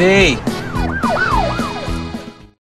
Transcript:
Sí.